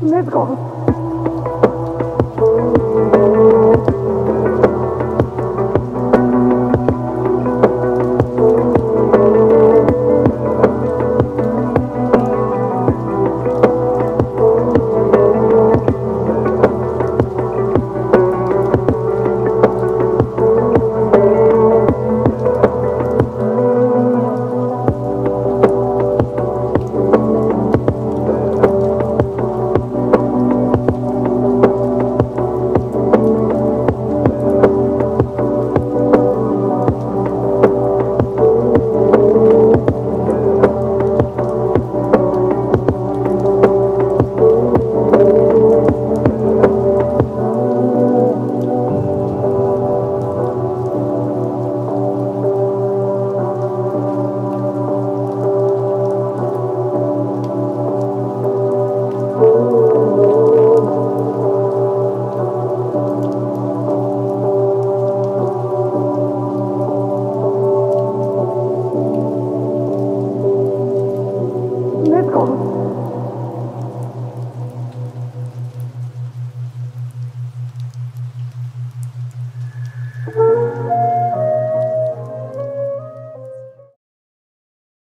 Let's go.